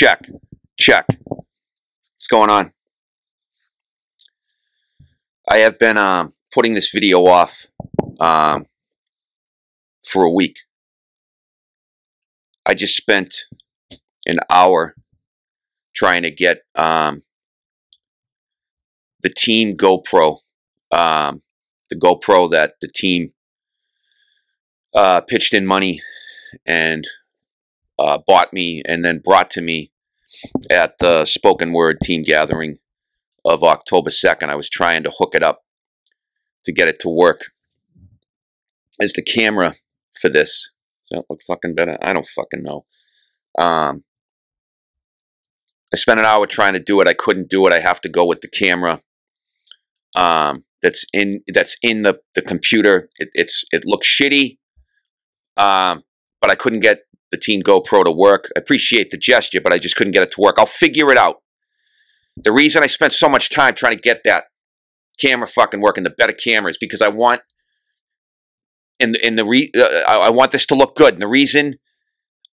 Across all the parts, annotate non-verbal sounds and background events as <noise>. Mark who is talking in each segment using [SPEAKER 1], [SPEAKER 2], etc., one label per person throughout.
[SPEAKER 1] Check. Check. What's going on? I have been um, putting this video off um, for a week. I just spent an hour trying to get um, the team GoPro, um, the GoPro that the team uh, pitched in money and uh, bought me and then brought to me at the spoken word team gathering of October 2nd. I was trying to hook it up to get it to work. As the camera for this. Does that look fucking better? I don't fucking know. Um, I spent an hour trying to do it. I couldn't do it. I have to go with the camera um, that's in that's in the, the computer. It, it's it looks shitty, um, but I couldn't get the Team GoPro to work. I appreciate the gesture, but I just couldn't get it to work. I'll figure it out. The reason I spent so much time trying to get that camera fucking working, the better camera, is because I want and and the re, uh, I, I want this to look good. And the reason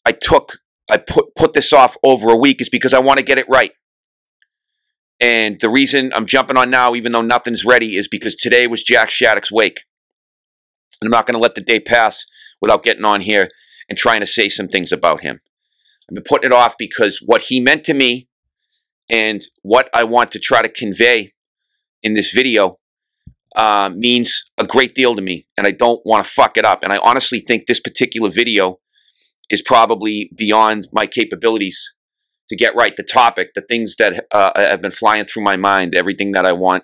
[SPEAKER 1] I took I put put this off over a week is because I want to get it right. And the reason I'm jumping on now, even though nothing's ready, is because today was Jack Shadduck's wake. And I'm not going to let the day pass without getting on here and trying to say some things about him. I've been putting it off because what he meant to me and what I want to try to convey in this video uh, means a great deal to me, and I don't want to fuck it up. And I honestly think this particular video is probably beyond my capabilities to get right. The topic, the things that uh, have been flying through my mind, everything that I want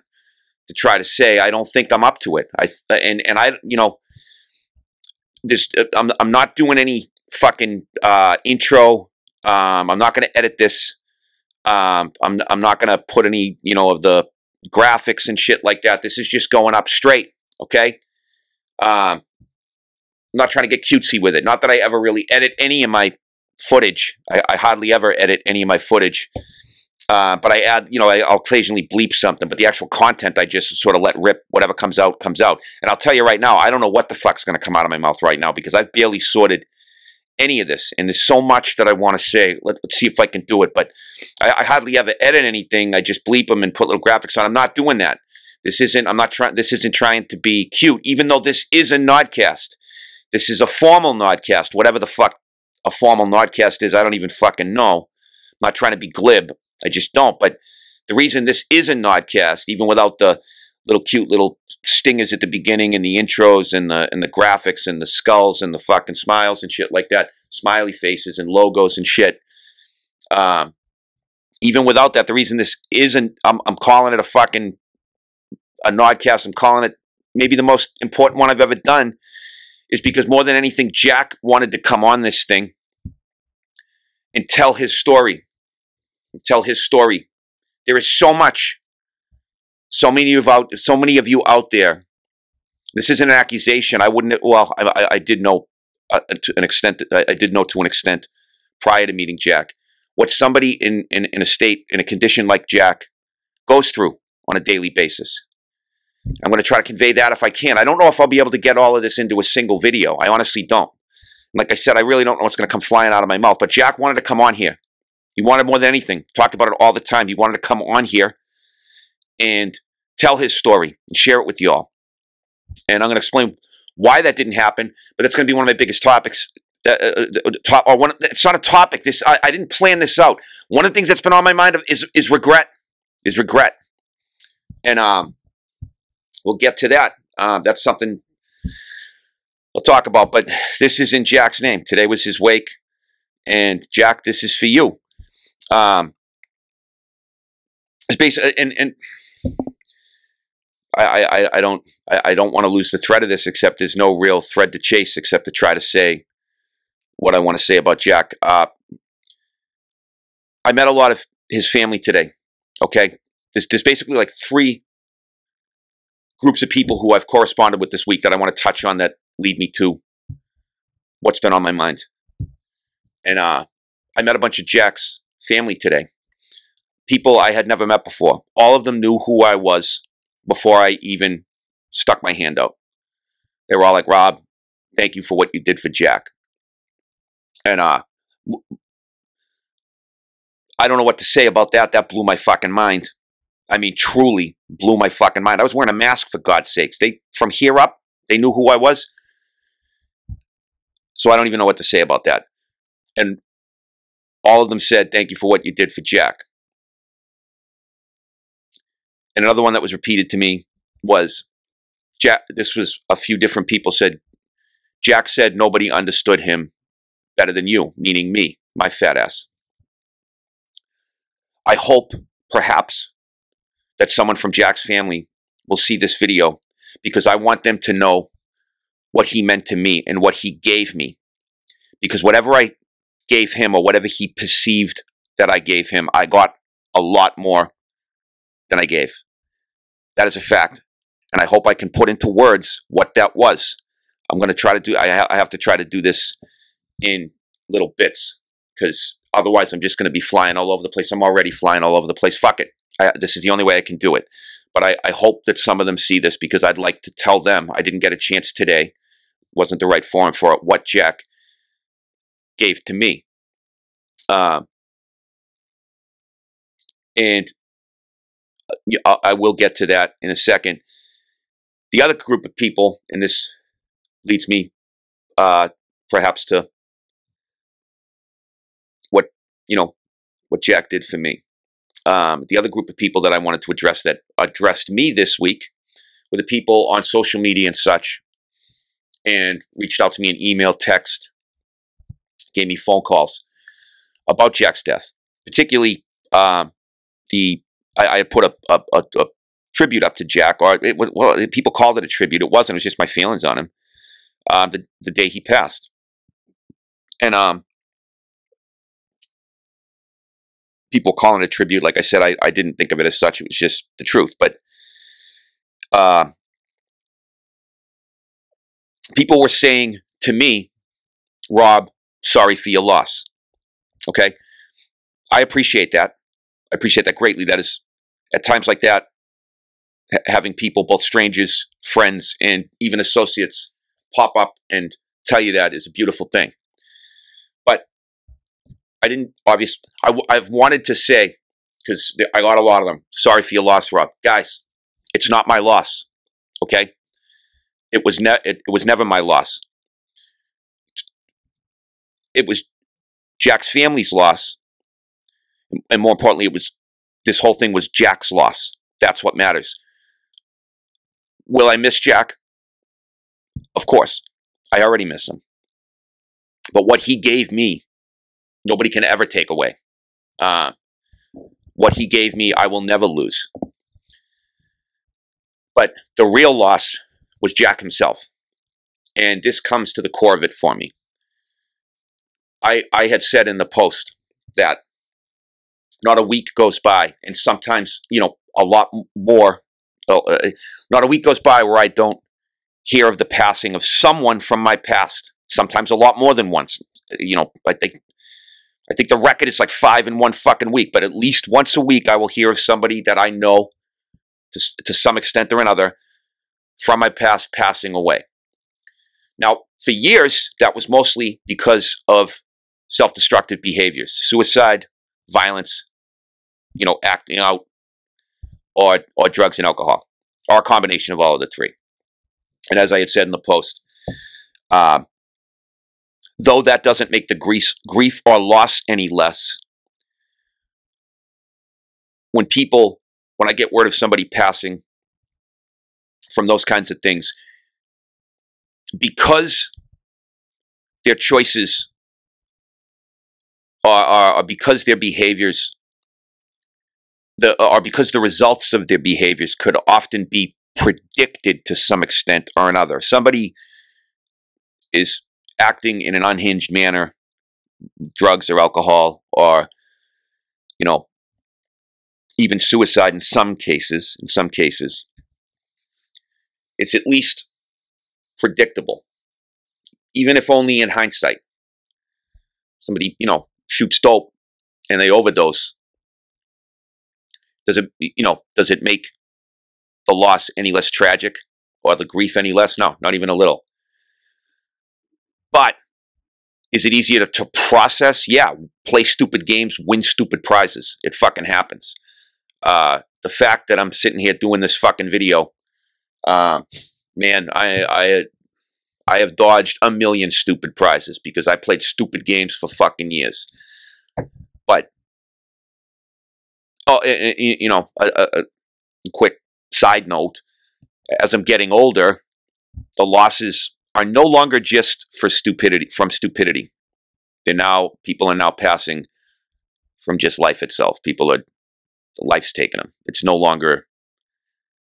[SPEAKER 1] to try to say, I don't think I'm up to it. I and and I, you know, this I'm I'm not doing any fucking uh, intro. Um, I'm not going to edit this. Um, I'm I'm not going to put any you know of the graphics and shit like that. This is just going up straight. Okay. Um, I'm not trying to get cutesy with it. Not that I ever really edit any of my footage. I, I hardly ever edit any of my footage. Uh, but I add, you know, I, will occasionally bleep something, but the actual content I just sort of let rip. Whatever comes out, comes out. And I'll tell you right now, I don't know what the fuck's going to come out of my mouth right now because I've barely sorted any of this. And there's so much that I want to say. Let, us see if I can do it. But I, I, hardly ever edit anything. I just bleep them and put little graphics on. I'm not doing that. This isn't, I'm not trying, this isn't trying to be cute, even though this is a Nodcast. This is a formal Nodcast, whatever the fuck a formal Nodcast is, I don't even fucking know. I'm not trying to be glib. I just don't. But the reason this is a Nodcast, even without the little cute little stingers at the beginning and the intros and the and the graphics and the skulls and the fucking smiles and shit like that, smiley faces and logos and shit. Um, even without that, the reason this isn't, I'm, I'm calling it a fucking a Nodcast. I'm calling it maybe the most important one I've ever done is because more than anything, Jack wanted to come on this thing and tell his story. Tell his story. There is so much, so many of out, so many of you out there. This isn't an accusation. I wouldn't. Well, I, I did know uh, to an extent. I did know to an extent prior to meeting Jack what somebody in, in, in a state in a condition like Jack goes through on a daily basis. I'm going to try to convey that if I can. I don't know if I'll be able to get all of this into a single video. I honestly don't. Like I said, I really don't know what's going to come flying out of my mouth. But Jack wanted to come on here. He wanted more than anything. Talked about it all the time. He wanted to come on here and tell his story and share it with y'all. And I'm going to explain why that didn't happen. But that's going to be one of my biggest topics. Uh, uh, uh top, or one, it's not a topic. This I, I didn't plan this out. One of the things that's been on my mind is is regret. Is regret. And um, we'll get to that. Um, that's something we'll talk about. But this is in Jack's name. Today was his wake, and Jack, this is for you. Um, it's basically and and I I, I don't I, I don't want to lose the thread of this. Except there's no real thread to chase except to try to say what I want to say about Jack. Uh, I met a lot of his family today. Okay, there's, there's basically like three groups of people who I've corresponded with this week that I want to touch on that lead me to what's been on my mind. And uh, I met a bunch of Jack's family today. People I had never met before. All of them knew who I was before I even stuck my hand out. They were all like, Rob, thank you for what you did for Jack. And uh, I don't know what to say about that. That blew my fucking mind. I mean, truly blew my fucking mind. I was wearing a mask for God's sakes. They from here up, they knew who I was. So I don't even know what to say about that. And all of them said, "Thank you for what you did for Jack." And another one that was repeated to me was Jack. This was a few different people said. Jack said nobody understood him better than you, meaning me, my fat ass. I hope, perhaps, that someone from Jack's family will see this video because I want them to know what he meant to me and what he gave me. Because whatever I gave him or whatever he perceived that I gave him, I got a lot more than I gave. That is a fact. And I hope I can put into words what that was. I'm going to try to do, I, ha- I have to try to do this in little bits because otherwise I'm just going to be flying all over the place. I'm already flying all over the place. Fuck it. I, this is the only way I can do it. But I, I hope that some of them see this because I'd like to tell them I didn't get a chance today. Wasn't the right forum for it. What Jack gave to me. Uh, and uh, I will get to that in a second. The other group of people, and this leads me uh, perhaps to what you know what Jack did for me. Um, the other group of people that I wanted to address that addressed me this week were the people on social media and such, and reached out to me in email, text, gave me phone calls about Jack's death, particularly um, the I, I put a, a, a, tribute up to Jack, or it was well, people called it a tribute. It wasn't. It was just my feelings on him. Uh, the the day he passed, and um, people calling it a tribute. Like I said, I, I didn't think of it as such. It was just the truth. But uh, people were saying to me, Rob, sorry for your loss. Okay. I appreciate that. I appreciate that greatly. That is, at times like that, having people, both strangers, friends, and even associates, pop up and tell you that is a beautiful thing. But I didn't obviously. I, I've wanted to say because I got a lot of them. Sorry for your loss, Rob. Guys, it's not my loss. Okay, it was ne- it, it was never my loss. It was Jack's family's loss, and more importantly, it was this whole thing was Jack's loss. That's what matters. Will I miss Jack? Of course. I already miss him. But what he gave me nobody can ever take away. Uh, what he gave me, I will never lose. But the real loss was Jack himself. And this comes to the core of it for me. I, I had said in the post that not a week goes by, and sometimes, you know, a lot more, uh, uh not a week goes by where I don't hear of the passing of someone from my past. Sometimes a lot more than once. You know, I think I think the record is like five in one fucking week, but at least once a week I will hear of somebody that I know to, to some extent or another from my past passing away. Now, for years, that was mostly because of self destructive behaviors, suicide, violence, you know, acting out, or, or drugs and alcohol, or a combination of all of the three. And as I had said in the post, uh, though that doesn't make the grief, grief or loss any less. When people, when I get word of somebody passing from those kinds of things, because their choices are, are, are because their behaviors the, are because the results of their behaviors could often be predicted to some extent or another. Somebody is acting in an unhinged manner, drugs or alcohol, or, you know, even suicide in some cases, in some cases, it's at least predictable, even if only in hindsight. Somebody, you know, shoots dope and they overdose. Does it, you know, does it make the loss any less tragic or the grief any less? No, not even a little. But Is it easier to, to process? Yeah, play stupid games, win stupid prizes. It fucking happens. Uh, the fact that I'm sitting here doing this fucking video, uh, man, I, I I have dodged a million stupid prizes because I played stupid games for fucking years. But oh, you know, a, a, quick side note: as I'm getting older, the losses are no longer just for stupidity from stupidity. They're now people are now passing from just life itself. People are life's taken them. It's no longer,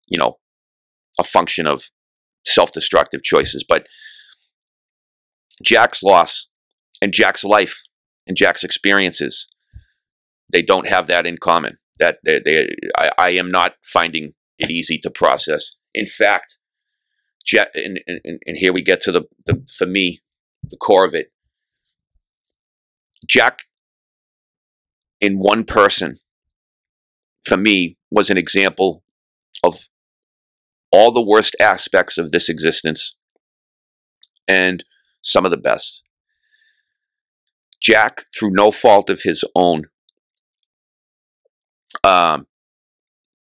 [SPEAKER 1] you know, a function of self-destructive choices. But Jack's loss and Jack's life and Jack's experiences, they don't have that in common. That they, they I, I am not finding it easy to process. In fact, Jack, and, and, and here we get to the, the, for me, the core of it. Jack, in one person, for me, was an example of all the worst aspects of this existence and some of the best. Jack, through no fault of his own, um,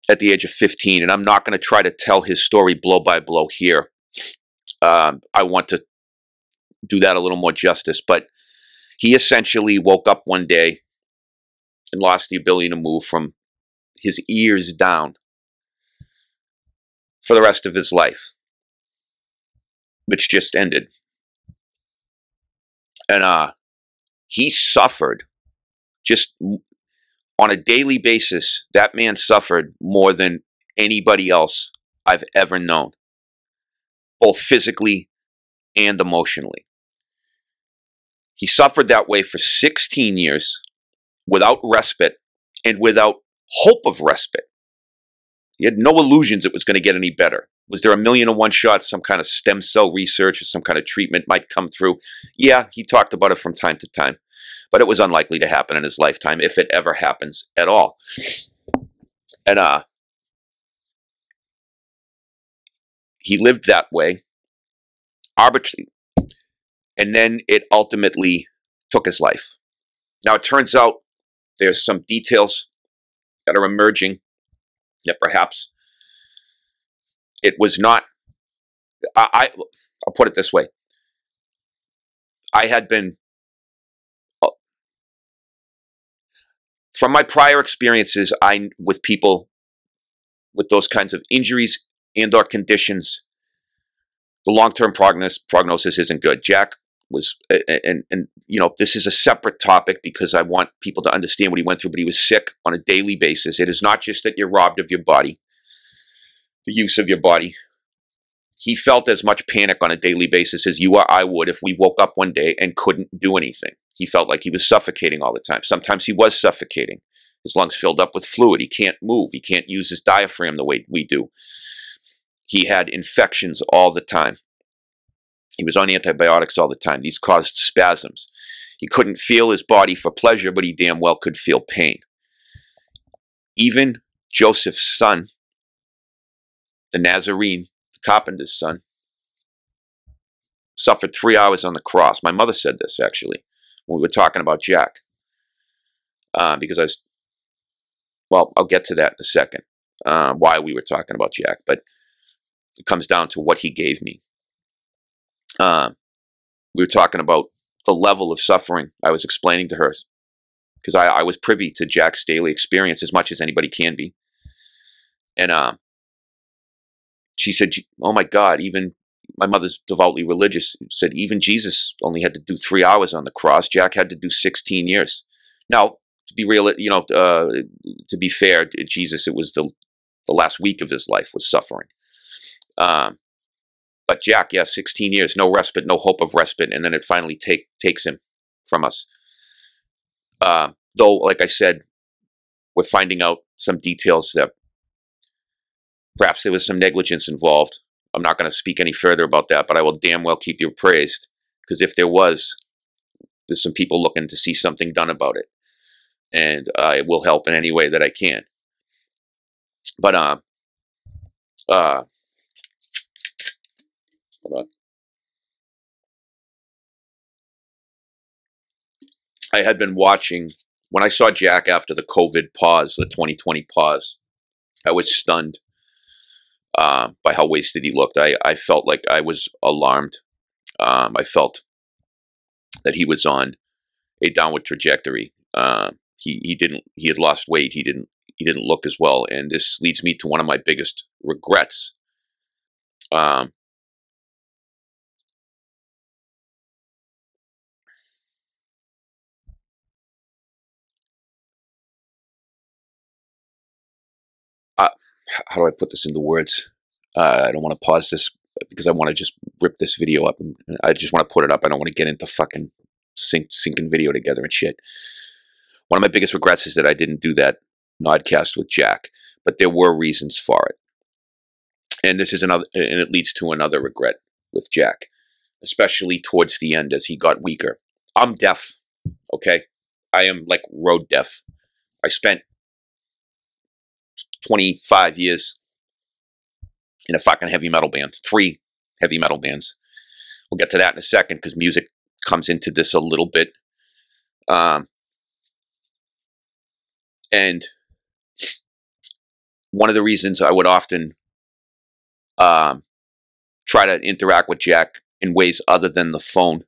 [SPEAKER 1] at the age of 15, and I'm not going to try to tell his story blow by blow here. Um, I want to do that a little more justice, but he essentially woke up one day and lost the ability to move from his ears down for the rest of his life, which just ended. And uh, he suffered just on a daily basis. That man suffered more than anybody else I've ever known, both physically and emotionally. He suffered that way for 16 years without respite and without hope of respite. He had no illusions it was going to get any better. Was there a million and one shots, some kind of stem cell research or some kind of treatment might come through? Yeah, he talked about it from time to time, but it was unlikely to happen in his lifetime, if it ever happens at all. And uh, he lived that way arbitrarily, and then it ultimately took his life. Now, it turns out there's some details that are emerging that perhaps it was not. I, I I'll put it this way. I had been uh, from my prior experiences I with people with those kinds of injuries and or conditions the long-term prognosis prognosis isn't good. Jack was and and you know this is a separate topic because I want people to understand what he went through but he was sick on a daily basis. It is not just that you're robbed of your body the use of your body. He felt as much panic on a daily basis as you or I would if we woke up one day and couldn't do anything. He felt like he was suffocating all the time. Sometimes he was suffocating. His lungs filled up with fluid. He can't move. He can't use his diaphragm the way we do. He had infections all the time he was on antibiotics all the time. These caused spasms. He couldn't feel his body for pleasure, but he damn well could feel pain. Even Joseph's son, the Nazarene, the carpenter's son, suffered three hours on the cross. My mother said this, actually, when we were talking about Jack. Uh, because I was, well, I'll get to that in a second, uh, why we were talking about Jack. But it comes down to what he gave me. Um, we were talking about the level of suffering I was explaining to her because I, I, was privy to Jack's daily experience as much as anybody can be. And um, she said, Oh my God, even my mother's devoutly religious, said even Jesus only had to do three hours on the cross. Jack had to do 16 years. Now, to be real, you know, uh, to be fair, Jesus, it was the, the last week of his life was suffering. Um, but Jack, yeah, 16 years, no respite, no hope of respite, and then it finally take takes him from us. Uh, though, like I said, we're finding out some details that perhaps there was some negligence involved. I'm not going to speak any further about that, but I will damn well keep you appraised because if there was, there's some people looking to see something done about it, and uh, it will help in any way that I can. But uh, uh, I had been watching when I saw Jack after the COVID pause, the 2020 pause. I was stunned uh, by how wasted he looked. I, I felt like I was alarmed. Um, I felt that he was on a downward trajectory. Uh, he he didn't he had lost weight. He didn't he didn't look as well, and this leads me to one of my biggest regrets. Um, how do I put this into words? Uh, I don't want to pause this because I want to just rip this video up and I just want to put it up. I don't want to get into fucking sync, syncing video together and shit. One of my biggest regrets is that I didn't do that Nodcast with Jack, but there were reasons for it. And this is another, and it leads to another regret with Jack, especially towards the end as he got weaker. I'm deaf, okay? I am like road deaf. I spent 25 years in a fucking heavy metal band, three heavy metal bands. We'll get to that in a second because music comes into this a little bit. Um, and one of the reasons I would often um, try to interact with Jack in ways other than the phone,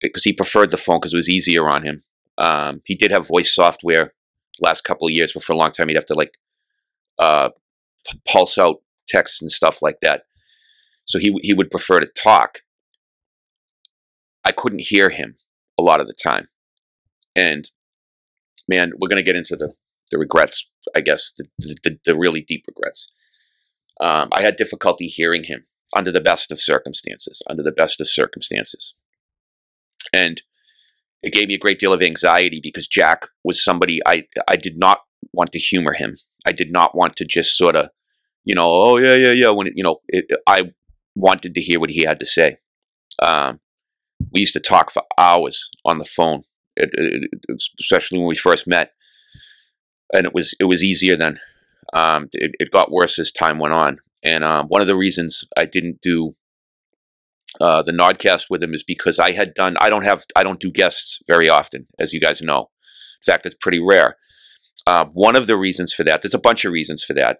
[SPEAKER 1] because he preferred the phone because it was easier on him. Um, he did have voice software last couple of years, but for a long time he'd have to like uh, pulse out texts and stuff like that. So he he would prefer to talk. I couldn't hear him a lot of the time, and man, we're gonna get into the the regrets. I guess the the, the really deep regrets. Um, I had difficulty hearing him under the best of circumstances. Under the best of circumstances, and it gave me a great deal of anxiety because Jack was somebody I I did not want to humor him. I did not want to just sort of, you know, oh yeah yeah yeah. When it, you know, it, I wanted to hear what he had to say. Um, we used to talk for hours on the phone, it, especially when we first met, and it was it was easier then. Um, it, it, got worse as time went on, and um, one of the reasons I didn't do uh, the Nodcast with him is because I had done. I don't have. I don't do guests very often, as you guys know. In fact, it's pretty rare. Uh, one of the reasons for that. There's a bunch of reasons for that.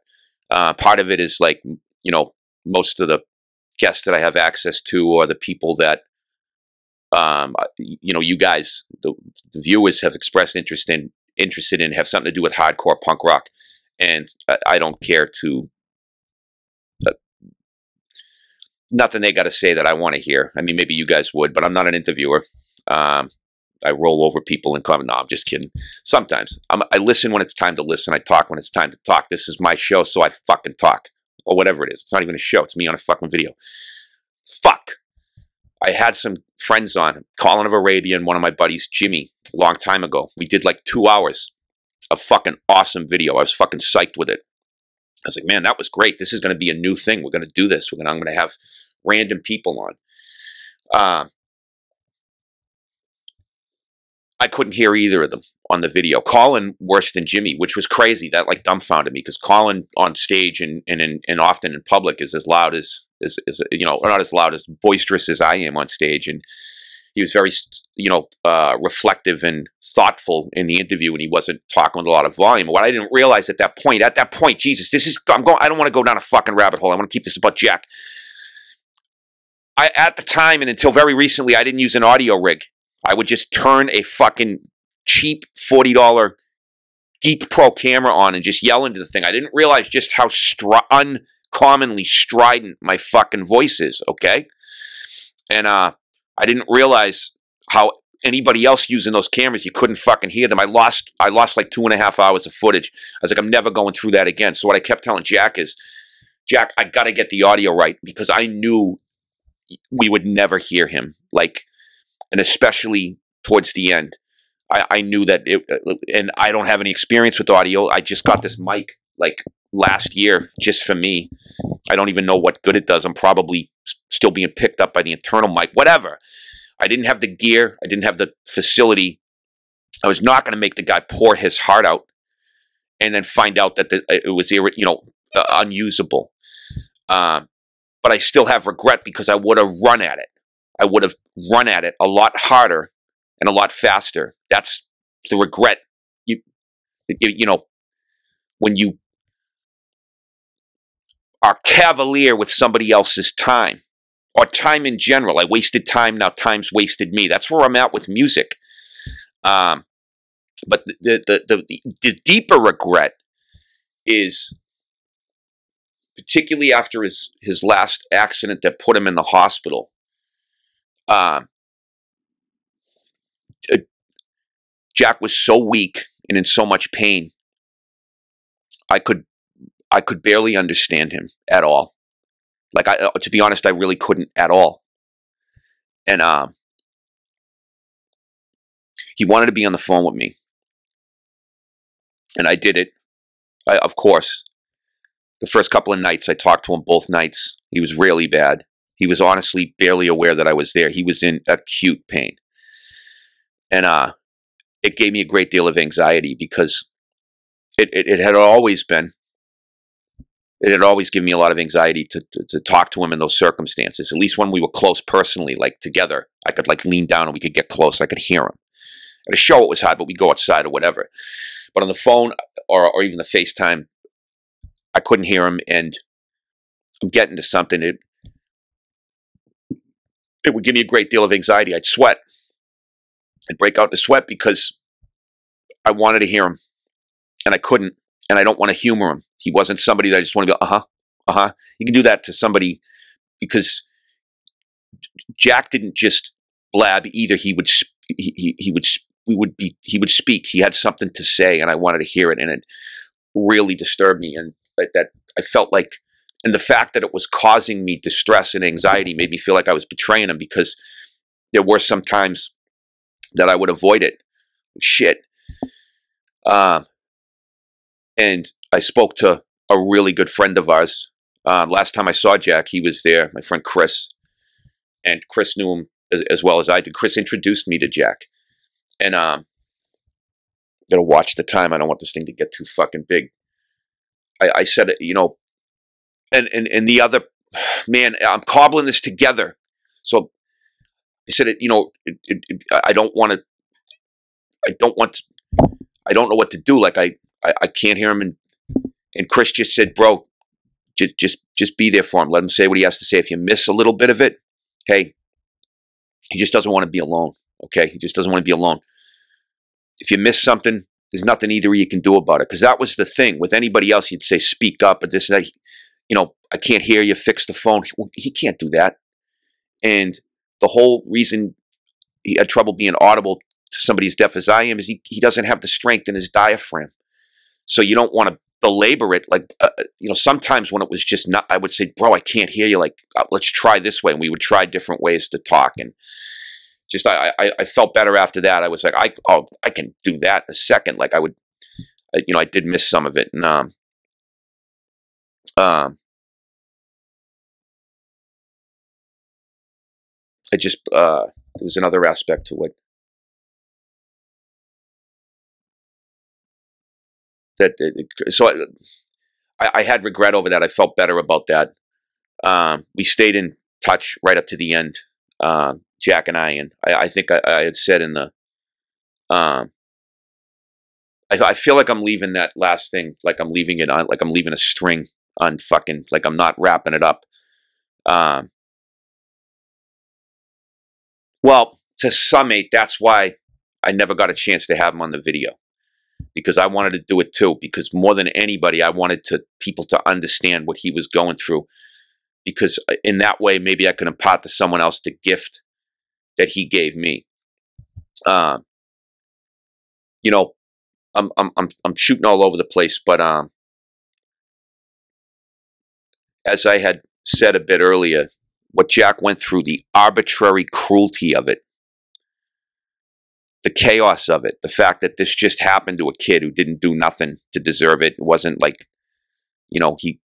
[SPEAKER 1] Uh, part of it is like you know most of the guests that I have access to are the people that um, you know you guys the, the, viewers have expressed interest in interested in have something to do with hardcore punk rock and I don't care to uh, nothing they got to say that I want to hear. I mean, maybe you guys would, but I'm not an interviewer. Um, I roll over people and comment. No, I'm just kidding. Sometimes I'm, i listen when it's time to listen. I talk when it's time to talk. This is my show, so I fucking talk or whatever it is. It's not even a show. It's me on a fucking video. Fuck. I had some friends on, Colin of Arabia and one of my buddies, Jimmy, a long time ago. We did like two hours of fucking awesome video. I was fucking psyched with it. I was like, man, that was great. This is going to be a new thing. We're going to do this. We're going I'm going to have random people on. Uh, I couldn't hear either of them on the video. Colin worse than Jimmy, which was crazy. That like dumbfounded me because Colin on stage and and, and often in public is as loud as as, as you know, not as loud as boisterous as I am on stage, and he was very you know uh, reflective and thoughtful in the interview, and he wasn't talking with a lot of volume. What I didn't realize at that point, at that point, Jesus, this is I'm going. I don't want to go down a fucking rabbit hole. I want to keep this about Jack. I at the time and until very recently, I didn't use an audio rig. I would just turn a fucking cheap $40 Geek Pro camera on and just yell into the thing. I didn't realize just how str- uncommonly strident my fucking voice is, okay? And uh, I didn't realize how anybody else using those cameras, you couldn't fucking hear them. I lost I lost like two and a half hours of footage. I was like, I'm never going through that again. So what I kept telling Jack is, Jack, I gotta get the audio right because I knew we would never hear him. Like and especially towards the end, I, I knew that it. And I don't have any experience with audio. I just got this mic like last year just for me. I don't even know what good it does. I'm probably still being picked up by the internal mic. Whatever. I didn't have the gear. I didn't have the facility. I was not going to make the guy pour his heart out and then find out that the, it was you know uh, unusable. Uh, but I still have regret because I would have run at it. I would have run at it a lot harder and a lot faster. That's the regret. You, you know, when you are cavalier with somebody else's time or time in general. I wasted time, now time's wasted me. That's where I'm at with music. Um, but the, the, the, the deeper regret is particularly after his, his last accident that put him in the hospital. Um, uh, Jack was so weak and in so much pain. I could I could barely understand him at all. Like I, uh, to be honest, I really couldn't at all. And um, he wanted to be on the phone with me, and I did it. I, of course, the first couple of nights I talked to him both nights. He was really bad. He was honestly barely aware that I was there. He was in acute pain, and uh, it gave me a great deal of anxiety because it, it, it had always been it had always given me a lot of anxiety to, to, to, talk to him in those circumstances. At least when we were close personally, like together, I could like lean down and we could get close. I could hear him. At a show, it was hard, but we'd go outside or whatever. But on the phone or, or even the FaceTime, I couldn't hear him. And I'm getting to something. It, it would give me a great deal of anxiety. I'd sweat. I'd break out into sweat because I wanted to hear him and I couldn't and I don't want to humor him. He wasn't somebody that I just want to go, uh huh, uh huh. You can do that to somebody because Jack didn't just blab either. He would, he, he, he would, we would be, he would speak. He had something to say, and I wanted to hear it, and it really disturbed me. And that I felt like, and the fact that it was causing me distress and anxiety made me feel like I was betraying him because there were some times that I would avoid it. Shit. Um, and I spoke to a really good friend of ours. Um, last time I saw Jack, he was there, my friend Chris. And Chris knew him as, as well as I did. Chris introduced me to Jack. And um, gotta watch the time. I don't want this thing to get too fucking big. I, I said, it, you know, and, and, and the other, <sighs> man, I'm cobbling this together. So I said, it, you know, it, it, I don't want to, I don't want to, I don't know what to do. Like I, I, I can't hear him. And, and Chris just said, bro, just, just, just be there for him. Let him say what he has to say. If you miss a little bit of it, hey, he just doesn't want to be alone. Okay. He just doesn't want to be alone. If you miss something, there's nothing either you can do about it. Because that was the thing. With anybody else, you'd say, speak up, but this that. You know, I can't hear you, fix the phone. He can't do that. And the whole reason he had trouble being audible to somebody as deaf as I am is he, he doesn't have the strength in his diaphragm. So you don't want to belabor it. Like, uh, uh, you know, sometimes when it was just not, I would say, bro, I can't hear you. Like, uh, let's try this way. And we would try different ways to talk. And just, I, I, I felt better after that. I was like, I, oh, I can do that a second. Like I would, you know, I did miss some of it. And, um, um, I just, uh, there was another aspect to what that so I, I, had regret over that. I felt better about that. Um, we stayed in touch right up to the end, uh, Jack and I, and I, I think I, I, had said in the, um, I, I feel like I'm leaving that last thing, like I'm leaving it on, like I'm leaving a string on fucking, like I'm not wrapping it up. Um, well, to summate, that's why I never got a chance to have him on the video because I wanted to do it too. Because more than anybody, I wanted to people to understand what he was going through. Because uh, in that way, maybe I can impart to someone else the gift that he gave me. Um, you know, I'm I'm I'm I'm shooting all over the place, but um, as I had said a bit earlier, what Jack went through, the arbitrary cruelty of it, the chaos of it, the fact that this just happened to a kid who didn't do nothing to deserve it. It wasn't like, you know, he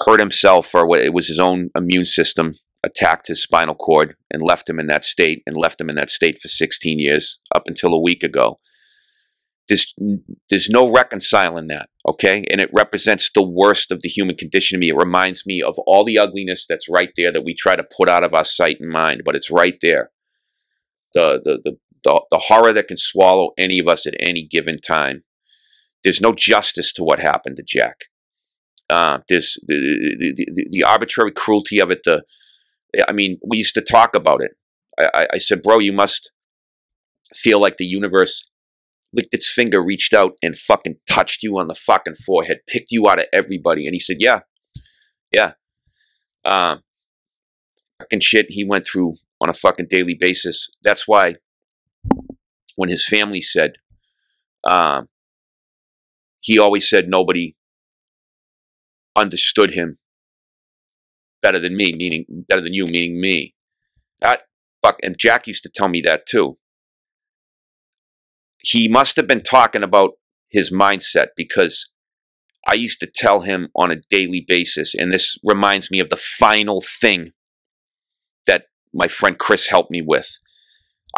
[SPEAKER 1] hurt himself or what it was his own immune system attacked his spinal cord and left him in that state and left him in that state for 16 years up until a week ago. There's, there's no reconciling that, okay? And it represents the worst of the human condition to me. It reminds me of all the ugliness that's right there that we try to put out of our sight and mind, but it's right there. The, the, the the, the horror that can swallow any of us at any given time. There's no justice to what happened to Jack. Uh, the, the, the, the, arbitrary cruelty of it. The, I mean, we used to talk about it. I, I said, bro, you must feel like the universe licked its finger, reached out, and fucking touched you on the fucking forehead, picked you out of everybody. And he said, yeah, yeah. Um, fucking shit he went through on a fucking daily basis. That's why when his family said, um, he always said nobody understood him better than me, meaning better than you, meaning me. That fuck, and Jack used to tell me that too. He must have been talking about his mindset because I used to tell him on a daily basis, and this reminds me of the final thing that my friend Chris helped me with.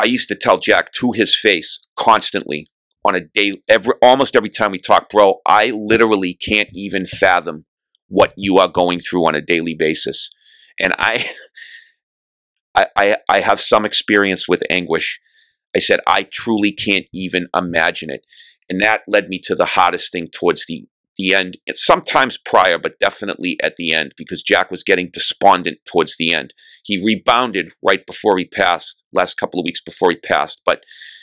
[SPEAKER 1] I used to tell Jack to his face constantly on a day, every almost every time we talk, bro. I literally can't even fathom what you are going through on a daily basis, and <laughs> I, I, I, have some experience with anguish. I said I truly can't even imagine it, and that led me to the hardest thing towards the the end, sometimes prior, but definitely at the end, because Jack was getting despondent towards the end. He rebounded right before he passed, last couple of weeks before he passed, but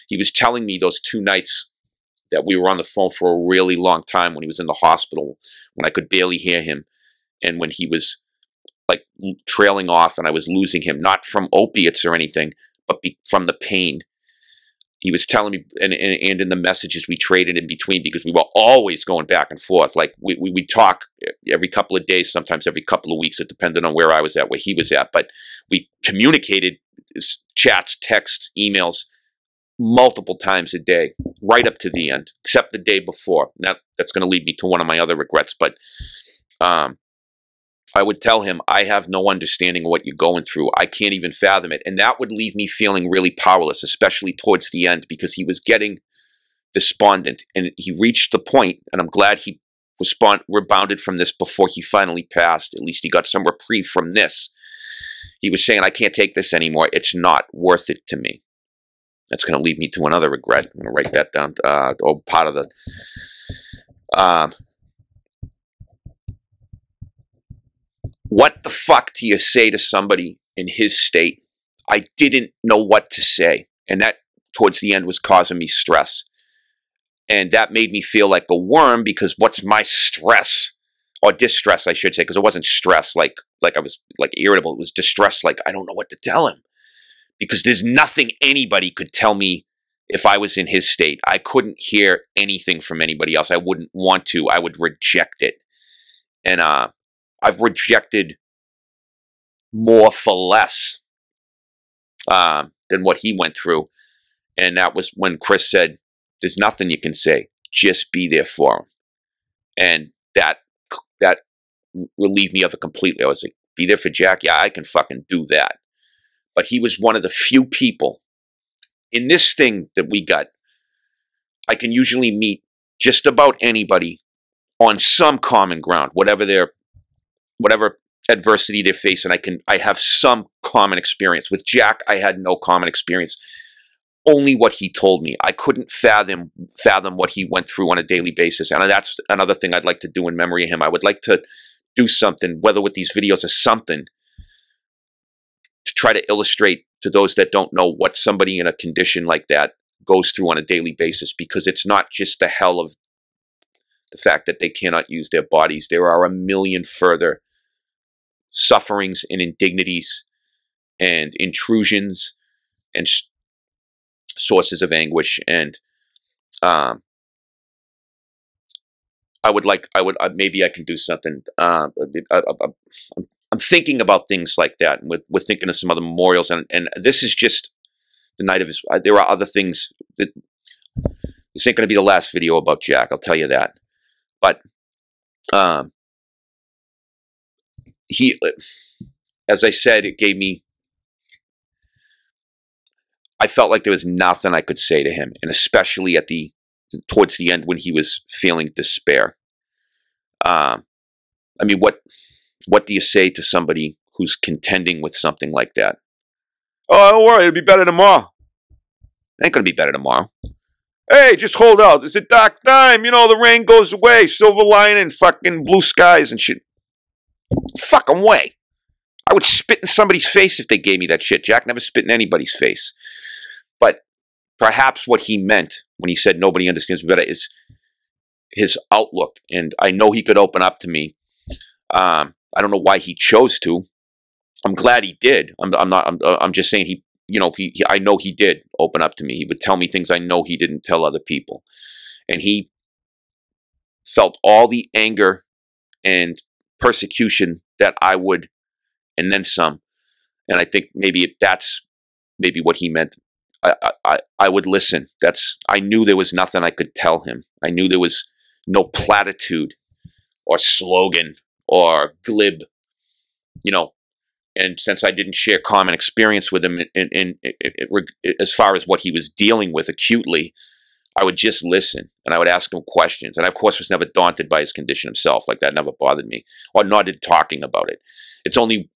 [SPEAKER 1] he was telling me those two nights that we were on the phone for a really long time when he was in the hospital, when I could barely hear him, and when he was like trailing off and I was losing him, not from opiates or anything, but be- from the pain he was telling me, and, and, and, in the messages we traded in between, because we were always going back and forth. Like we, we would talk every couple of days, sometimes every couple of weeks. It depended on where I was at, where he was at. But we communicated chats, texts, emails multiple times a day, right up to the end, except the day before. That that's going to lead me to one of my other regrets. But um, I would tell him, I have no understanding of what you're going through. I can't even fathom it. And that would leave me feeling really powerless, especially towards the end, because he was getting despondent. And he reached the point, and I'm glad he respond, rebounded from this before he finally passed. At least he got some reprieve from this. He was saying, I can't take this anymore. It's not worth it to me. That's going to lead me to another regret. I'm going to write that down. Uh, oh, part of the. Uh, What the fuck do you say to somebody in his state? I didn't know what to say. And that, towards the end, was causing me stress. And that made me feel like a worm because what's my stress? Or distress, I should say, because it wasn't stress like like I was like irritable. It was distress, like I don't know what to tell him. Because there's nothing anybody could tell me if I was in his state. I couldn't hear anything from anybody else. I wouldn't want to. I would reject it. And uh I've rejected more for less um, than what he went through. And that was when Chris said, There's nothing you can say, just be there for him. And that that relieved me of it completely. I was like, Be there for Jack? Yeah, I can fucking do that. But he was one of the few people in this thing that we got. I can usually meet just about anybody on some common ground, whatever their whatever adversity they face and I can I have some common experience. With Jack, I had no common experience. Only what he told me. I couldn't fathom fathom what he went through on a daily basis. And that's another thing I'd like to do in memory of him. I would like to do something, whether with these videos or something, try to illustrate to those that don't know what somebody in a condition like that goes through on a daily basis because it's not just the hell of the fact that they cannot use their bodies. There are a million further sufferings and indignities and intrusions and sources of anguish and um, I would like I would uh, maybe I can do something uh, I, am I'm thinking about things like that and we're, we're thinking of some other memorials and, and this is just the night of his uh, there are other things that this ain't going to be the last video about Jack I'll tell you that but um, he, as I said, it gave me. I felt like there was nothing I could say to him, and especially at the towards the end when he was feeling despair. Um, I mean, what what do you say to somebody who's contending with something like that? Oh, don't worry, it'll be better tomorrow. It ain't gonna be better tomorrow. Hey, just hold out. It's a dark time. You know, the rain goes away. Silver lining, fucking blue skies and shit. Fuck them way. I would spit in somebody's face if they gave me that shit. Jack never spit in anybody's face. But perhaps what he meant when he said nobody understands me better is his outlook. And I know he could open up to me. Um, I don't know why he chose to. I'm glad he did. I'm, I'm not. I'm, uh, I'm just saying he. You know, he, he. I know he did open up to me. He would tell me things I know he didn't tell other people, and he felt all the anger and persecution that I would, and then some. And I think maybe that's maybe what he meant. I, I, I would listen. That's I knew there was nothing I could tell him. I knew there was no platitude or slogan or glib, you know. And since I didn't share common experience with him in, in, in, as far as what he was dealing with acutely, I would just listen and I would ask him questions. And I, of course, was never daunted by his condition himself. Like that never bothered me, or not in talking about it. It's only,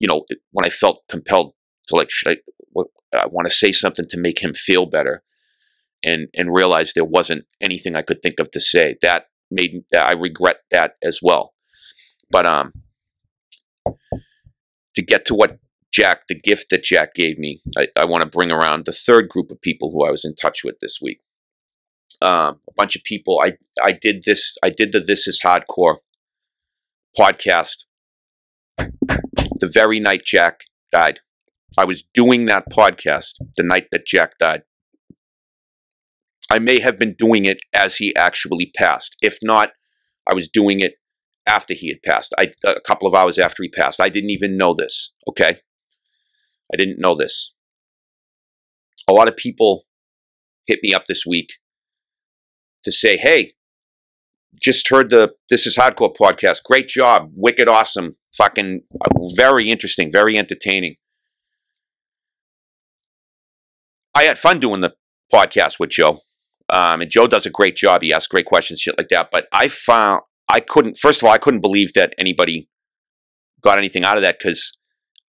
[SPEAKER 1] you know, when I felt compelled to like, should I, I want to say something to make him feel better, and and realize there wasn't anything I could think of to say. That made I regret that as well. But um, to get to what Jack, the gift that Jack gave me, I, I want to bring around the third group of people who I was in touch with this week. Um, a bunch of people. I I did this. I did the This Is Hardcore podcast the very night Jack died. I was doing that podcast the night that Jack died. I may have been doing it as he actually passed. If not, I was doing it after he had passed. I, a couple of hours after he passed. I didn't even know this, okay? I didn't know this. A lot of people hit me up this week to say, hey, just heard the This Is Hardcore podcast. Great job. Wicked awesome. Fucking uh, very interesting, very entertaining. I had fun doing the podcast with Joe. Um, and Joe does a great job. He asks great questions, shit like that. But I found I couldn't. First of all, I couldn't believe that anybody got anything out of that because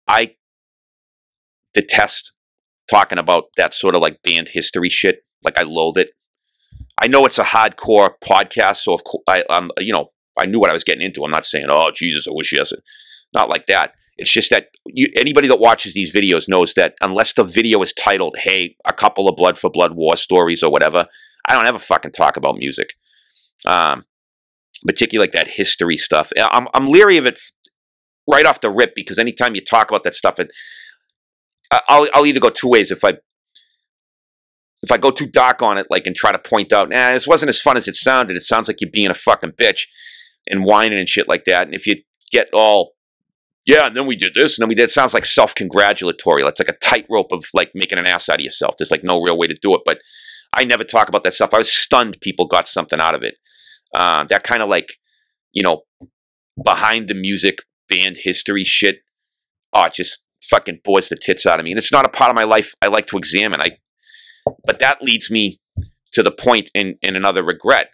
[SPEAKER 1] I detest talking about that sort of like band history shit. Like I loathe it. I know it's a hardcore podcast, so of course I, um, you know, I knew what I was getting into. I'm not saying, oh Jesus, I wish he hasn't. Not like that. It's just that you, anybody that watches these videos knows that unless the video is titled, "Hey, a couple of blood for blood war stories" or whatever, I don't ever fucking talk about music. Um, particularly like that history stuff. I'm I'm leery of it right off the rip because anytime you talk about that stuff, and I'll I'll either go two ways. If I if I go too dark on it, like and try to point out, nah, this wasn't as fun as it sounded. It sounds like you're being a fucking bitch and whining and shit like that. And if you get all yeah, and then we did this, and then we did. It sounds like self-congratulatory. It's like a tightrope of like making an ass out of yourself. There's like no real way to do it. But I never talk about that stuff. I was stunned people got something out of it. Uh, that kind of like, you know, behind the music band history shit. Oh, it just fucking bores the tits out of me. And it's not a part of my life I like to examine. I, but that leads me to the point in, in another regret.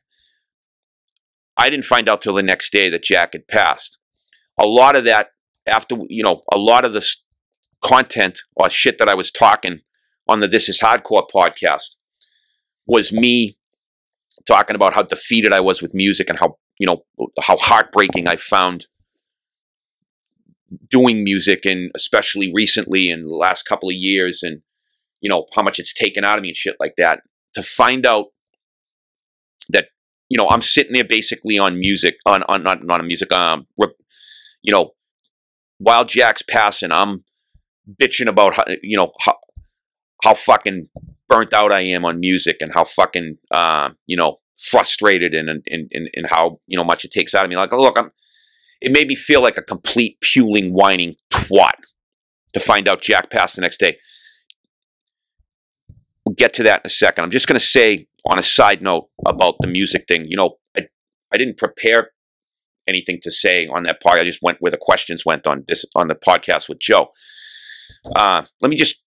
[SPEAKER 1] I didn't find out till the next day that Jack had passed. A lot of that after you know a lot of the content or shit that I was talking on the This Is Hardcore podcast was me talking about how defeated I was with music and how you know how heartbreaking I found doing music and especially recently in the last couple of years and you know how much it's taken out of me and shit like that to find out that you know I'm sitting there basically on music on on not, on music um you know while Jack's passing, I'm bitching about how, you know how how fucking burnt out I am on music and how fucking uh, you know frustrated and and, and and how you know much it takes out of me. Like, look, I'm. It made me feel like a complete puling, whining twat to find out Jack passed the next day. We'll get to that in a second. I'm just going to say on a side note about the music thing. You know, I I didn't prepare anything to say on that part. I just went where the questions went on this on the podcast with Joe. Uh, let me just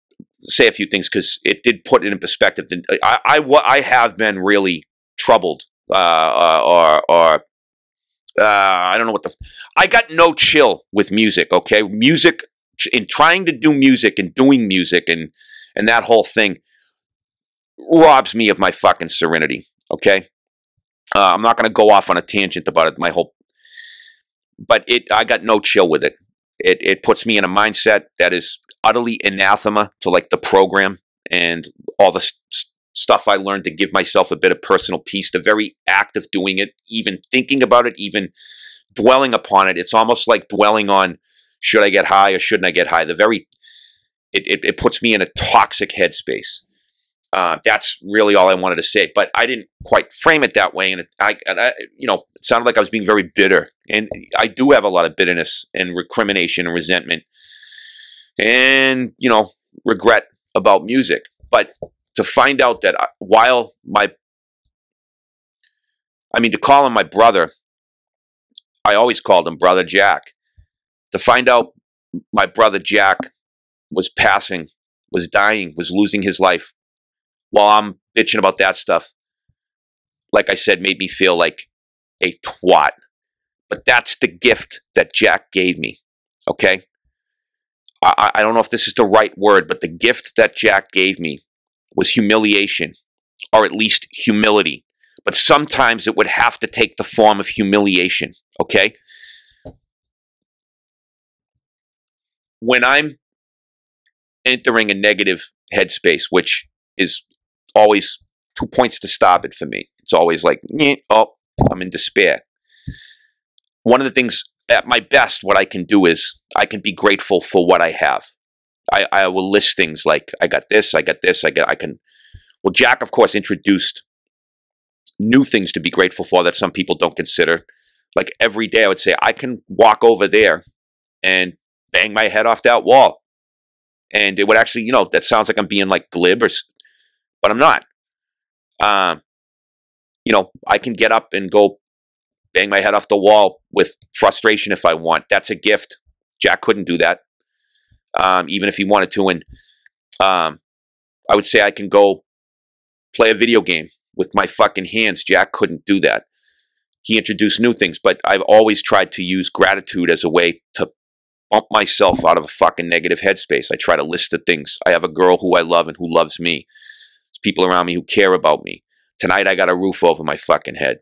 [SPEAKER 1] say a few things because it did put it in perspective. I, I, I have been really troubled uh, uh or or uh, I don't know what the I got no chill with music. Okay, music in trying to do music and doing music and and that whole thing. robs me of my fucking serenity. Okay, uh, I'm not going to go off on a tangent about it. My whole, but it, I got no chill with it. It it puts me in a mindset that is utterly anathema to like the program and all the st- stuff I learned to give myself a bit of personal peace. The very act of doing it, even thinking about it, even dwelling upon it, it's almost like dwelling on should I get high or shouldn't I get high. The very it, it, it puts me in a toxic headspace. Uh, that's really all I wanted to say, but I didn't quite frame it that way, and it, I, and I, you know, it sounded like I was being very bitter, and I do have a lot of bitterness and recrimination and resentment, and you know, regret about music. But to find out that I, while my, I mean, to call him my brother, I always called him brother Jack. To find out my brother Jack was passing, was dying, was losing his life while I'm bitching about that stuff, like I said, made me feel like a twat. But that's the gift that Jack gave me. Okay? I, I don't know if this is the right word, but the gift that Jack gave me was humiliation, or at least humility. But sometimes it would have to take the form of humiliation. Okay? When I'm entering a negative headspace, which is always two points to stop it for me. It's always like, oh, I'm in despair. One of the things at my best, what I can do is I can be grateful for what I have. I, I will list things like I got this, I got this, I got I can. Well, Jack, of course, introduced new things to be grateful for that some people don't consider. Like every day, I would say I can walk over there and bang my head off that wall, and it would actually, you know, that sounds like I'm being like glib or but I'm not. Um, you know, I can get up and go bang my head off the wall with frustration if I want. That's a gift. Jack couldn't do that, um, even if he wanted to. And um, I would say I can go play a video game with my fucking hands. Jack couldn't do that. He introduced new things, but I've always tried to use gratitude as a way to bump myself out of a fucking negative headspace. I try to list the things. I have a girl who I love and who loves me There's people around me who care about me. Tonight I got a roof over my fucking head.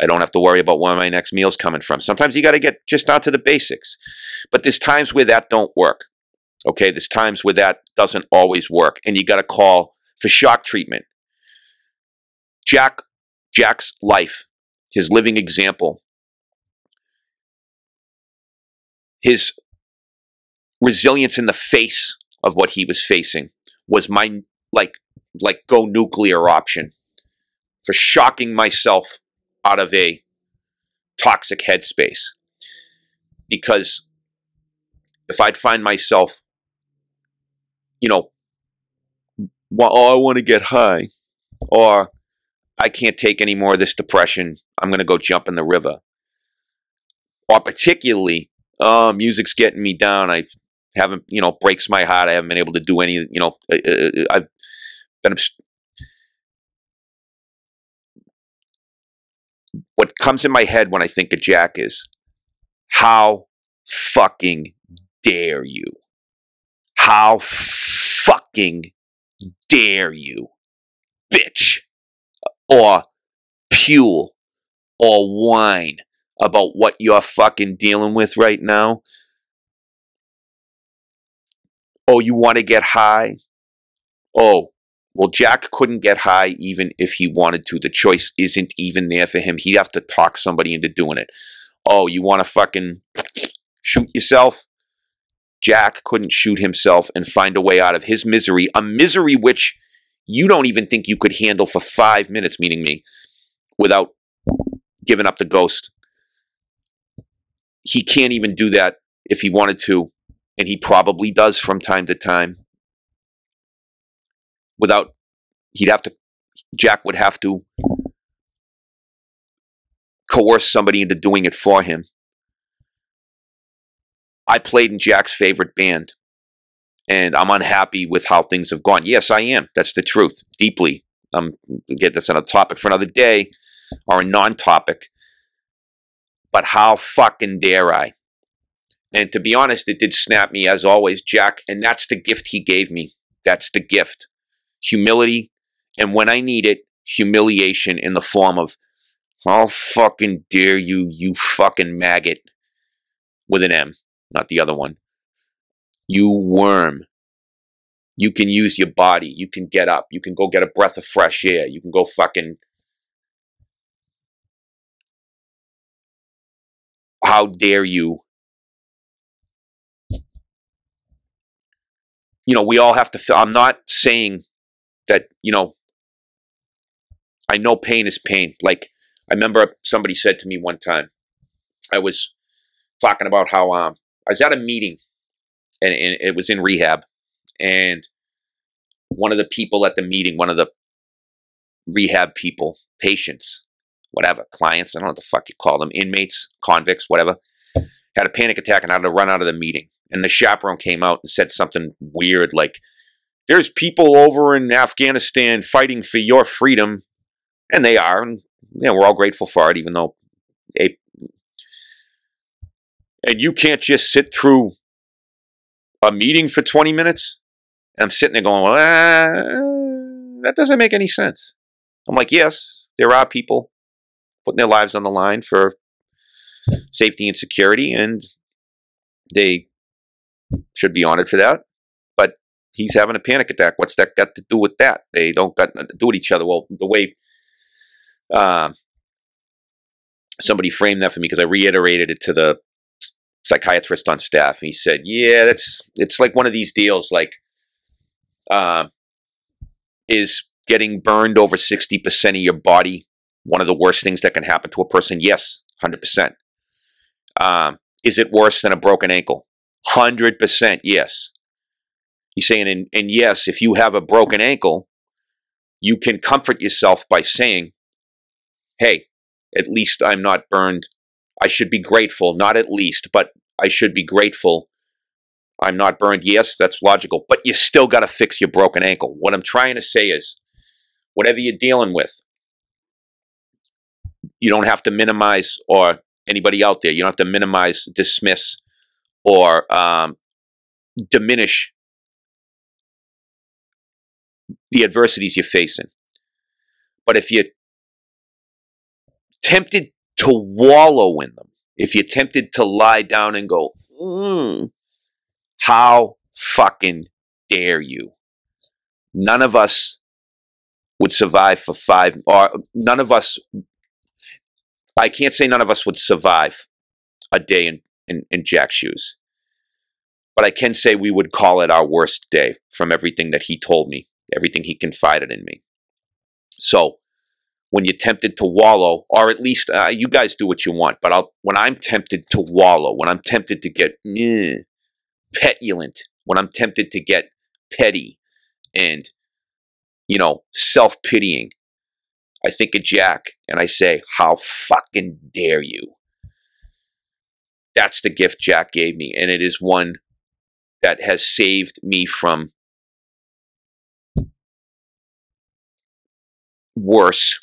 [SPEAKER 1] I don't have to worry about where my next meal's coming from. Sometimes you got to get just down to the basics. But there's times where that don't work. Okay, there's times where that doesn't always work and you got to call for shock treatment. Jack Jack's life, his living example, his resilience in the face of what he was facing was my like like go nuclear option for shocking myself out of a toxic headspace. Because if I'd find myself, you know, well, oh, I want to get high, or I can't take any more of this depression, I'm going to go jump in the river. Or particularly, oh, music's getting me down. I haven't, you know, breaks my heart. I haven't been able to do any, you know, I've been what comes in my head when I think of Jack is how fucking dare you? How fucking dare you, bitch, or pule or whine about what you're fucking dealing with right now? Oh, you want to get high? Oh, well, Jack couldn't get high even if he wanted to. The choice isn't even there for him. He'd have to talk somebody into doing it. Oh, you want to fucking shoot yourself? Jack couldn't shoot himself and find a way out of his misery, a misery which you don't even think you could handle for five minutes, meaning me, without giving up the ghost. He can't even do that if he wanted to, and he probably does from time to time without he'd have to Jack would have to coerce somebody into doing it for him. I played in Jack's favorite band and I'm unhappy with how things have gone. Yes, I am. That's the truth. Deeply. Um get this on a topic for another day or a non-topic. But how fucking dare I? And to be honest, it did snap me as always, Jack, and that's the gift he gave me. That's the gift humility, And when I need it, humiliation in the form of, how fucking dare you, you fucking maggot, with an M, not the other one. You worm. You can use your body. You can get up. You can go get a breath of fresh air. You can go fucking. How dare you? You know, we all have to. Feel, I'm not saying that, you know, I know pain is pain. Like, I remember somebody said to me one time, I was talking about how um, I was at a meeting and, and it was in rehab. And one of the people at the meeting, one of the rehab people, patients, whatever, clients, I don't know what the fuck you call them, inmates, convicts, whatever, had a panic attack and had to run out of the meeting. And the chaperone came out and said something weird like, there's people over in Afghanistan fighting for your freedom. And they are. And you know, we're all grateful for it, even though a, and you can't just sit through a meeting for 20 minutes. And I'm sitting there going, well, uh, that doesn't make any sense. I'm like, yes, there are people putting their lives on the line for safety and security, and they should be honored for that. He's having a panic attack. What's that got to do with that? They don't got to do with each other. Well, the way uh, somebody framed that for me, because I reiterated it to the psychiatrist on staff. and He said, "Yeah, that's it's like one of these deals. Like, uh, is getting burned over sixty percent of your body one of the worst things that can happen to a person? Yes, hundred percent. Um, is it worse than a broken ankle? Hundred percent. Yes. He's saying, and, and yes, if you have a broken ankle, you can comfort yourself by saying, "Hey, at least I'm not burned I should be grateful, not at least, but I should be grateful I'm not burned. Yes, that's logical, but you still got to fix your broken ankle. What I'm trying to say is, whatever you're dealing with, you don't have to minimize, or anybody out there, you don't have to minimize, dismiss, or um, diminish the adversities you're facing. But if you're tempted to wallow in them, if you're tempted to lie down and go, mm, how fucking dare you? None of us would survive for five, or none of us, I can't say none of us would survive a day in, in, in Jack's shoes. But I can say we would call it our worst day from everything that he told me, everything he confided in me. So, when you're tempted to wallow, or at least uh, you guys do what you want, but I'll, when I'm tempted to wallow, when I'm tempted to get petulant, when I'm tempted to get petty and, you know, self pitying, I think of Jack and I say, How fucking dare you? That's the gift Jack gave me, and it is one that has saved me from worse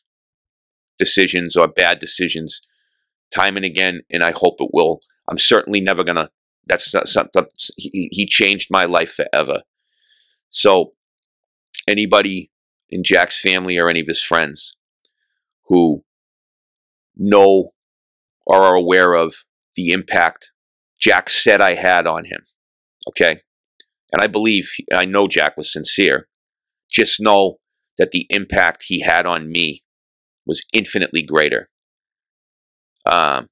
[SPEAKER 1] decisions or bad decisions time and again, and I hope it will. I'm certainly never gonna. That's not something. He, he changed my life forever. So, anybody in Jack's family or any of his friends who know or are aware of the impact Jack said I had on him, okay, and I believe I know Jack was sincere. Just know that the impact he had on me was infinitely greater. Um,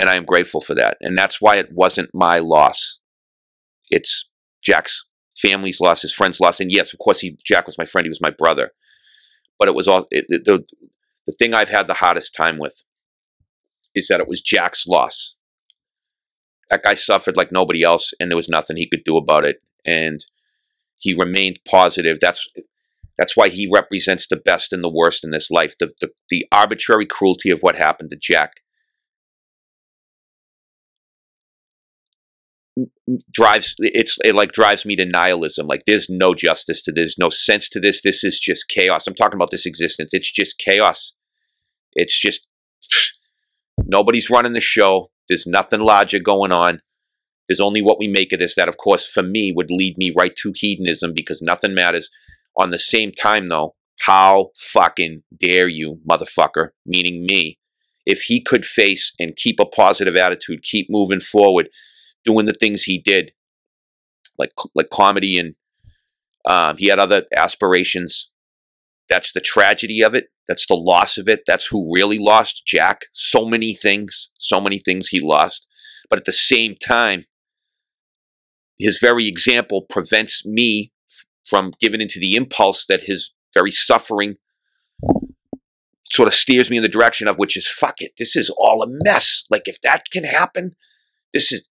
[SPEAKER 1] and I am grateful for that. And that's why it wasn't my loss. It's Jack's family's loss, his friend's loss. And yes, of course, he Jack was my friend. He was my brother. But it was all it, the the thing I've had the hardest time with is that it was Jack's loss. That guy suffered like nobody else, and there was nothing he could do about it. And he remained positive. That's that's why he represents the best and the worst in this life. The, the, the arbitrary cruelty of what happened to Jack. Drives it's it like drives me to nihilism like there's no justice to this no sense to this this is just chaos. I'm talking about this existence it's just chaos. It's just <sniffs> nobody's running the show there's nothing larger going on. There's only what we make of this that of course for me would lead me right to hedonism because nothing matters On the same time, though, how fucking dare you, motherfucker, meaning me, if he could face and keep a positive attitude, keep moving forward, doing the things he did, like like comedy and um, he had other aspirations. That's the tragedy of it. That's the loss of it. That's who really lost Jack. So many things, so many things he lost. But at the same time, his very example prevents me from giving into the impulse that his very suffering sort of steers me in the direction of which is fuck it this is all a mess. Like if that can happen this is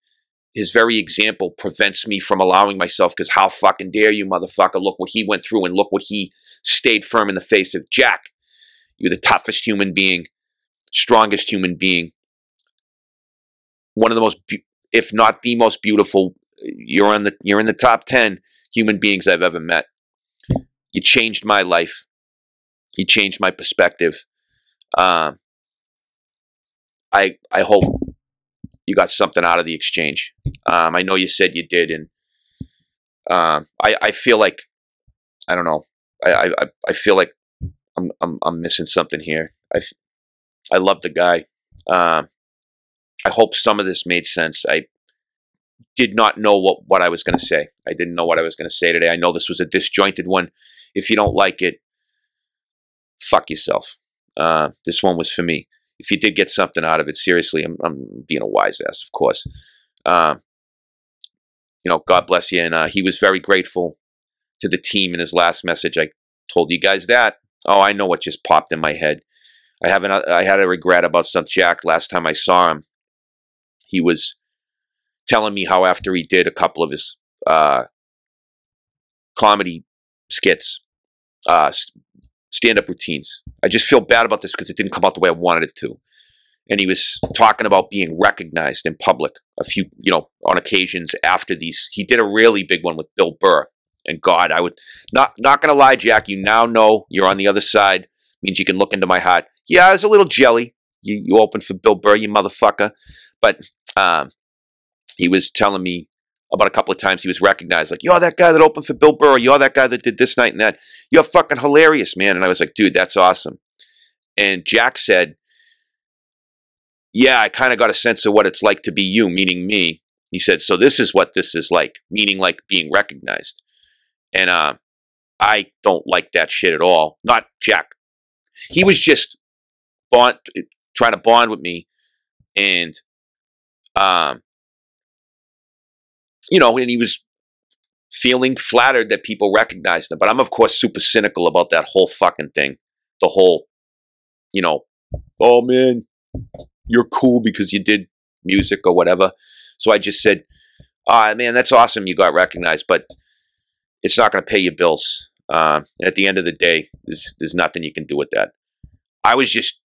[SPEAKER 1] his very example prevents me from allowing myself because how fucking dare you motherfucker. Look what he went through and look what he stayed firm in the face of. Jack you're the toughest human being strongest human being. One of the most if not the most beautiful you're in the you're in the top 10 human beings I've ever met you changed my life you changed my perspective um, I I hope you got something out of the exchange. Um, I know you said you did, and um, I I feel like I don't know. I I I feel like I'm I'm I'm missing something here. I I love the guy. Um, I hope some of this made sense. I did not know what what I was going to say. I didn't know what I was going to say today. I know this was a disjointed one. If you don't like it, fuck yourself. Uh, this one was for me. If you did get something out of it, seriously, I'm, I'm being a wise ass, of course. Uh, you know, God bless you. And uh, he was very grateful to the team in his last message. I told you guys that. Oh, I know what just popped in my head. I haven't. I had a regret about some Jack last time I saw him. He was telling me how after he did a couple of his uh, comedy skits, uh, stand up routines. I just feel bad about this because it didn't come out the way I wanted it to. And he was talking about being recognized in public a few, you know, on occasions after these. He did a really big one with Bill Burr. And God, I would not not gonna lie, Jack. You now know you're on the other side. Means you can look into my heart. Yeah, I was a little jelly. You you opened for Bill Burr, you motherfucker. But um, he was telling me about a couple of times he was recognized, like, you're that guy that opened for Bill Burr, you're that guy that did this night and that. You're fucking hilarious, man. And I was like, dude, that's awesome. And Jack said, yeah, I kind of got a sense of what it's like to be you, meaning me. He said, so this is what this is like, meaning like being recognized. And uh, I don't like that shit at all. Not Jack. He was just bond, trying to bond with me and um, you know, and he was feeling flattered that people recognized him. But I'm, of course, super cynical about that whole fucking thing. The whole, you know, oh man, you're cool because you did music or whatever. So I just said, ah, oh, man, that's awesome you got recognized, but it's not going to pay your bills. Uh, at the end of the day, there's, there's nothing you can do with that. I was just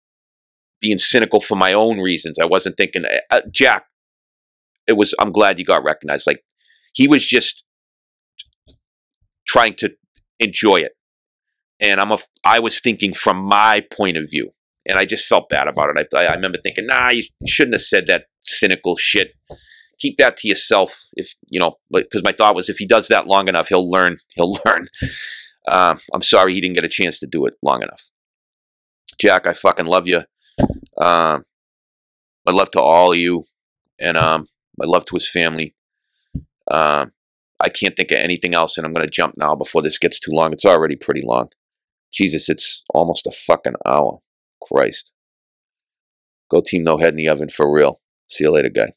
[SPEAKER 1] being cynical for my own reasons. I wasn't thinking, uh, Jack, it was I'm glad you got recognized. Like he was just trying to enjoy it. And I'm a, I was thinking from my point of view, and I just felt bad about it. I, I remember thinking, nah, you shouldn't have said that cynical shit. Keep that to yourself, if you know. Because my thought was, if he does that long enough, he'll learn. He'll <laughs> learn. Uh, I'm sorry he didn't get a chance to do it long enough. Jack, I fucking love you. Uh, my love to all of you, and um, my love to his family. Uh, I can't think of anything else, and I'm going to jump now before this gets too long. It's already pretty long. Jesus, it's almost a fucking hour. Christ. Go team no head in the oven for real. See you later, guy.